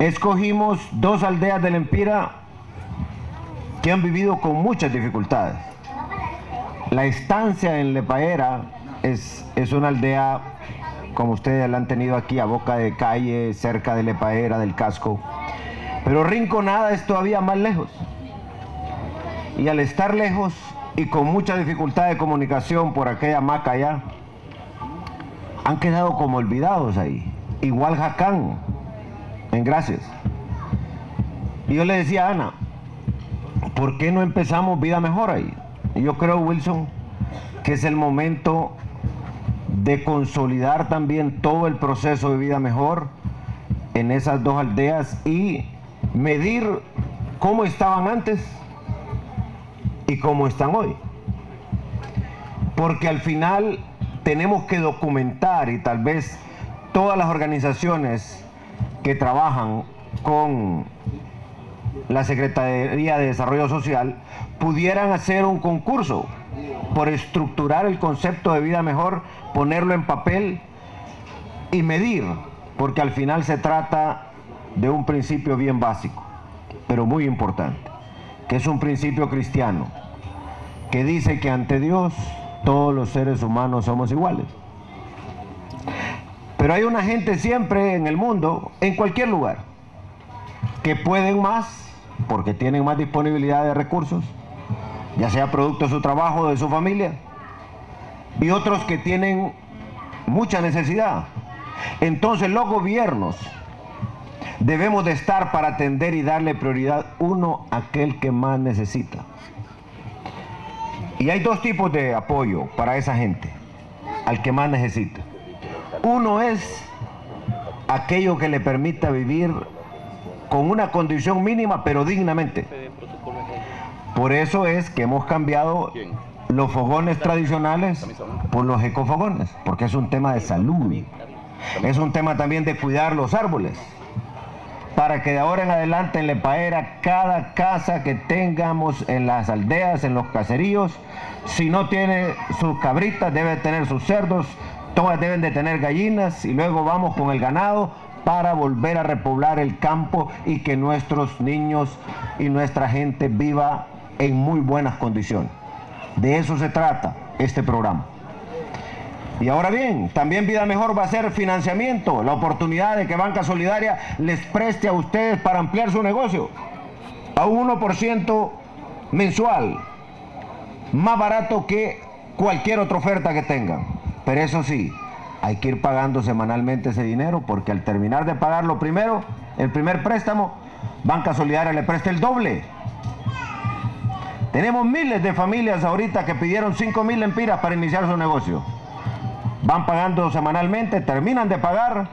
escogimos dos aldeas del Empira que han vivido con muchas dificultades. La estancia en Lepaera es, es una aldea, como ustedes la han tenido aquí, a boca de calle, cerca de Lepaera, del casco. Pero Rinconada es todavía más lejos. Y al estar lejos y con mucha dificultad de comunicación por aquella maca allá, han quedado como olvidados ahí. Igual Jacán, en Gracias. Y yo le decía a Ana, ¿por qué no empezamos vida mejor ahí? Y yo creo, Wilson, que es el momento de consolidar también todo el proceso de vida mejor en esas dos aldeas y medir cómo estaban antes y cómo están hoy. Porque al final tenemos que documentar y tal vez todas las organizaciones que trabajan con la Secretaría de Desarrollo Social pudieran hacer un concurso por estructurar el concepto de vida mejor, ponerlo en papel y medir, porque al final se trata de un principio bien básico, pero muy importante, que es un principio cristiano, que dice que ante Dios todos los seres humanos somos iguales. Pero hay una gente siempre en el mundo, en cualquier lugar, que pueden más porque tienen más disponibilidad de recursos, ya sea producto de su trabajo o de su familia, y otros que tienen mucha necesidad. Entonces los gobiernos debemos de estar para atender y darle prioridad uno a aquel que más necesita. Y hay dos tipos de apoyo para esa gente, al que más necesita. Uno es aquello que le permita vivir con una condición mínima pero dignamente. Por eso es que hemos cambiado los fogones tradicionales por los ecofogones, porque es un tema de salud. Es un tema también de cuidar los árboles. Para que de ahora en adelante en Lepaera, cada casa que tengamos en las aldeas, en los caseríos, si no tiene sus cabritas, debe tener sus cerdos, todas deben de tener gallinas y luego vamos con el ganado para volver a repoblar el campo y que nuestros niños y nuestra gente viva en muy buenas condiciones. De eso se trata este programa. Y ahora bien, también Vida Mejor va a ser financiamiento, la oportunidad de que Banca Solidaria les preste a ustedes para ampliar su negocio a un 1% mensual, más barato que cualquier otra oferta que tengan. Pero eso sí, hay que ir pagando semanalmente ese dinero porque al terminar de pagarlo primero, el primer préstamo, Banca Solidaria le presta el doble. Tenemos miles de familias ahorita que pidieron 5 mil empiras para iniciar su negocio. Van pagando semanalmente, terminan de pagar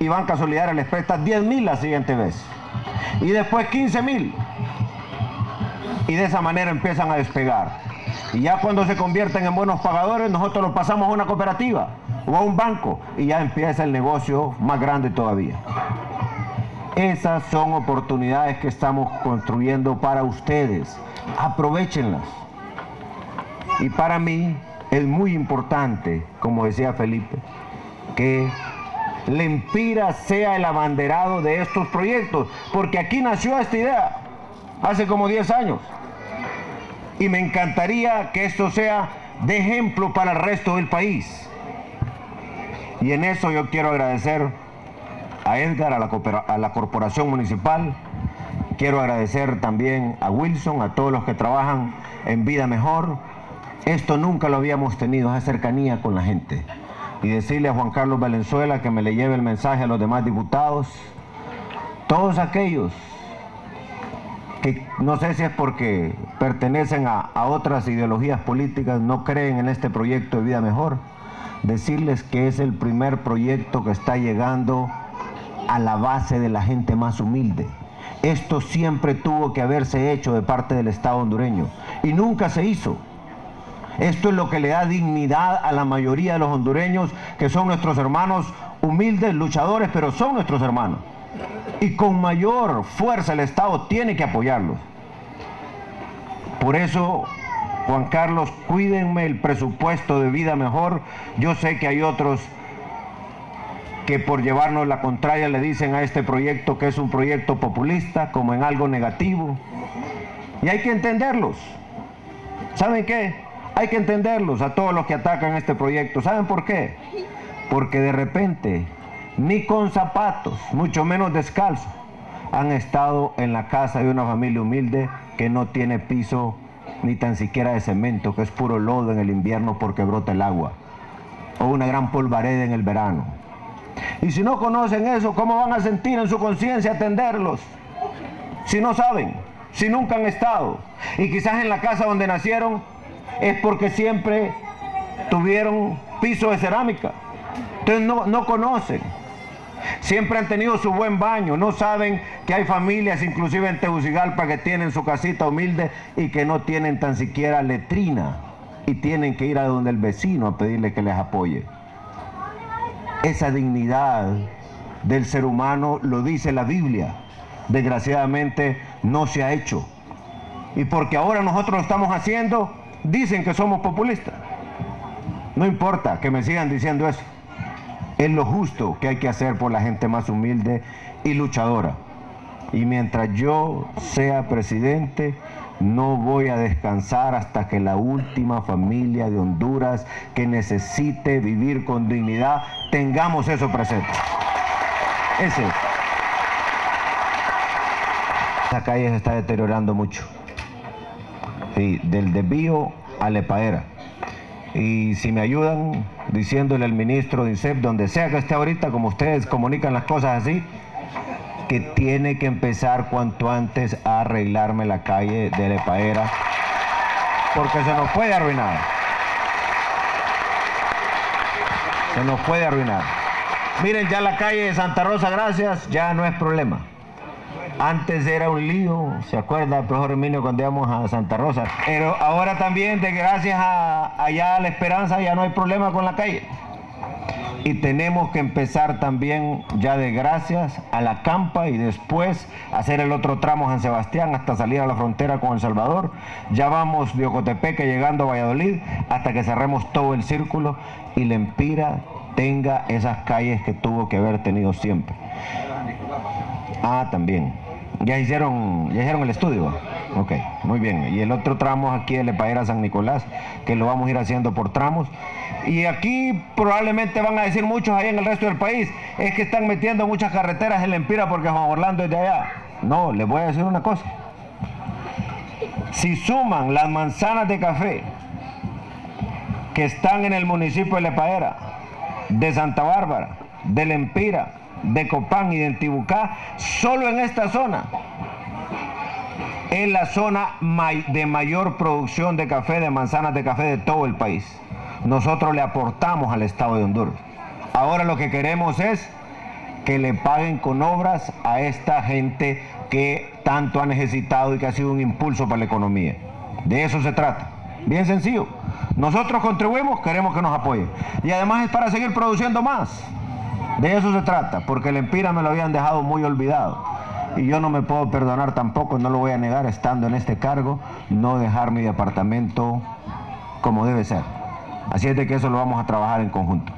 y Banca Solidaria les presta 10 mil la siguiente vez. Y después 15 mil. Y de esa manera empiezan a despegar. Y ya cuando se convierten en buenos pagadores, nosotros los pasamos a una cooperativa o a un banco y ya empieza el negocio más grande todavía. Esas son oportunidades que estamos construyendo para ustedes. Aprovechenlas. Y para mí es muy importante, como decía Felipe, que Lempira sea el abanderado de estos proyectos, porque aquí nació esta idea hace como 10 años y me encantaría que esto sea de ejemplo para el resto del país. Y en eso yo quiero agradecer a Edgar, a la, Corporación Municipal, quiero agradecer también a Wilson, a todos los que trabajan en Vida Mejor. Esto nunca lo habíamos tenido, esa cercanía con la gente. Y decirle a Juan Carlos Valenzuela que me le lleve el mensaje a los demás diputados, todos aquellos que no sé si es porque pertenecen a, otras ideologías políticas, no creen en este proyecto de vida mejor, decirles que es el primer proyecto que está llegando a la base de la gente más humilde. Esto siempre tuvo que haberse hecho de parte del Estado hondureño y nunca se hizo. Esto es lo que le da dignidad a la mayoría de los hondureños, que son nuestros hermanos humildes, luchadores, pero son nuestros hermanos y con mayor fuerza el Estado tiene que apoyarlos. Por eso, Juan Carlos, cuídenme el presupuesto de vida mejor. Yo sé que hay otros que por llevarnos la contraria le dicen a este proyecto que es un proyecto populista, como en algo negativo. Y hay que entenderlos. ¿Saben qué? Hay que entenderlos a todos los que atacan este proyecto. ¿Saben por qué? Porque de repente, ni con zapatos, mucho menos descalzos, han estado en la casa de una familia humilde que no tiene piso ni tan siquiera de cemento, que es puro lodo en el invierno porque brota el agua, o una gran polvareda en el verano. Y si no conocen eso, ¿cómo van a sentir en su conciencia atenderlos? Si no saben, si nunca han estado. Y quizás en la casa donde nacieron es porque siempre tuvieron piso de cerámica. Entonces no, no conocen. Siempre han tenido su buen baño, no saben que hay familias, inclusive en Tegucigalpa, que tienen su casita humilde y que no tienen tan siquiera letrina y tienen que ir a donde el vecino a pedirle que les apoye. Esa dignidad del ser humano lo dice la Biblia. Desgraciadamente no se ha hecho. Y porque ahora nosotros lo estamos haciendo, dicen que somos populistas. No importa que me sigan diciendo eso. Es lo justo que hay que hacer por la gente más humilde y luchadora. Y mientras yo sea presidente, no voy a descansar hasta que la última familia de Honduras que necesite vivir con dignidad tengamos eso presente. Ese. La calle se está deteriorando mucho. del desvío a Lepaera. Y si me ayudan diciéndole al ministro de INSEP, donde sea que esté ahorita, como ustedes comunican las cosas así, que tiene que empezar cuanto antes a arreglarme la calle de Lepaera, porque se nos puede arruinar. Se nos puede arruinar. Miren, ya la calle de Santa Rosa, gracias, ya no es problema. Antes era un lío, ¿se acuerda, profesor Herminio, cuando íbamos a Santa Rosa? Pero ahora también, de gracias a allá a la esperanza, ya no hay problema con la calle. Y tenemos que empezar también ya de gracias a la campa y después hacer el otro tramo San Sebastián hasta salir a la frontera con El Salvador. Ya vamos de Ocotepeque llegando a Valladolid hasta que cerremos todo el círculo y la Empira tenga esas calles que tuvo que haber tenido siempre. Ah, también. Ya hicieron, ya hicieron el estudio. Ok, muy bien. Y el otro tramo aquí de Lepaera San Nicolás, que lo vamos a ir haciendo por tramos. Y aquí probablemente van a decir muchos ahí en el resto del país, es que están metiendo muchas carreteras en la Empira porque Juan Orlando es de allá. No, les voy a decir una cosa. Si suman las manzanas de café que están en el municipio de Lepaera, de Santa Bárbara, de La Empira, de Copán y de Tibucá, solo en esta zona. Es la zona de mayor producción de café, de manzanas de café de todo el país. Nosotros le aportamos al Estado de Honduras. Ahora lo que queremos es que le paguen con obras a esta gente que tanto ha necesitado y que ha sido un impulso para la economía. De eso se trata. Bien sencillo. Nosotros contribuimos, queremos que nos apoyen. Y además es para seguir produciendo más. De eso se trata, porque el Empira me lo habían dejado muy olvidado. Y yo no me puedo perdonar tampoco, no lo voy a negar estando en este cargo, no dejar mi departamento como debe ser. Así es de que eso lo vamos a trabajar en conjunto.